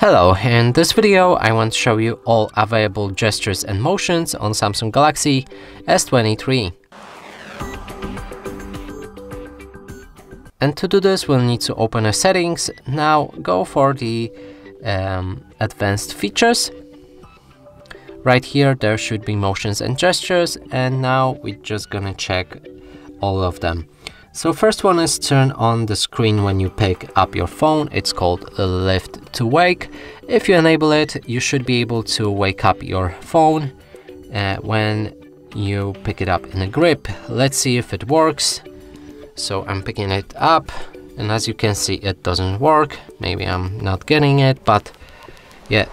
Hello, in this video I want to show you all available gestures and motions on Samsung Galaxy S23. And to do this we'll need to open our settings. Now go for the um, advanced features. Right here there should be motions and gestures and now we're just gonna check all of them. So first one is turn on the screen when you pick up your phone. It's called lift to wake. If you enable it, you should be able to wake up your phone uh, when you pick it up in a grip. Let's see if it works. So I'm picking it up and as you can see it doesn't work. Maybe I'm not getting it, but yeah,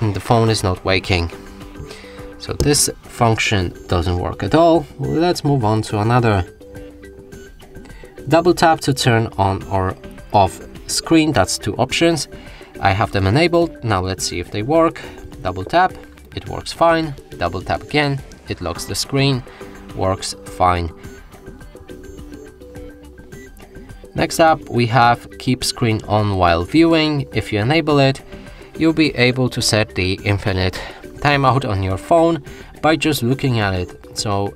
the phone is not waking. So this function doesn't work at all. Let's move on to another Double tap to turn on or off screen, that's two options. I have them enabled, now let's see if they work. Double tap, it works fine. Double tap again, it locks the screen, works fine. Next up, we have keep screen on while viewing. If you enable it, you'll be able to set the infinite timeout on your phone by just looking at it. So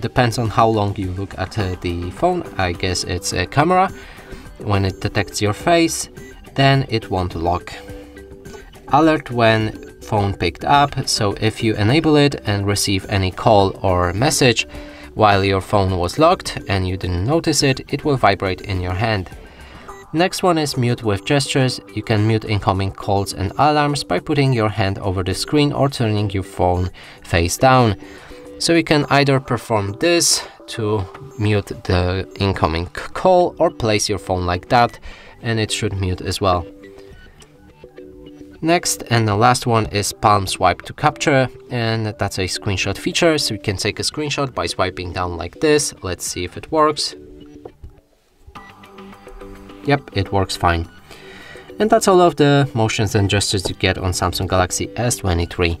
depends on how long you look at uh, the phone. I guess it's a camera. When it detects your face, then it won't lock. Alert when phone picked up, so if you enable it and receive any call or message while your phone was locked and you didn't notice it, it will vibrate in your hand. Next one is mute with gestures. You can mute incoming calls and alarms by putting your hand over the screen or turning your phone face down. So you can either perform this to mute the incoming call or place your phone like that and it should mute as well. Next and the last one is palm swipe to capture and that's a screenshot feature so you can take a screenshot by swiping down like this. Let's see if it works. Yep, it works fine. And that's all of the motions and gestures you get on Samsung Galaxy S23.